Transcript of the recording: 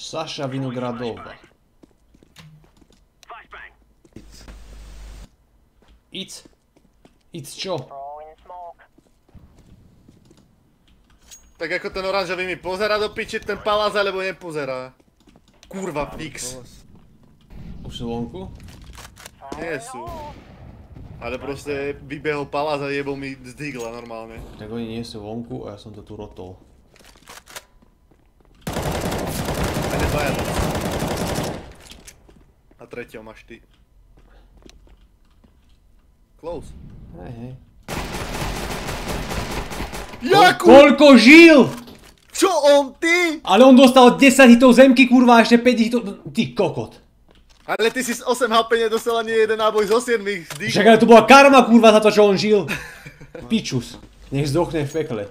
Saša Vinogradova. Ic. Ic čo? Tak ako ten oranžový mi pozera do piči ten palác, alebo nepozerá. Kurva, fix. Už sú vonku? Nie sú. Ale proste vybehol palác a jebol mi z digla normálne. Tak oni nie sú vonku a ja som to tu rotol. Treťo máš ty. Close. Hej, hej. Jakub! Koľko žil? Čo on, ty? Ale on dostal 10 hitov zemky, kurva, a ešte 5 hitov... Ty kokot. Ale ty si z 8 HP nedostal ani jeden náboj zo 7 z digla. Však ale to bola karma, kurva, za to, čo on žil. Pičus. Nech zdochne v pekle.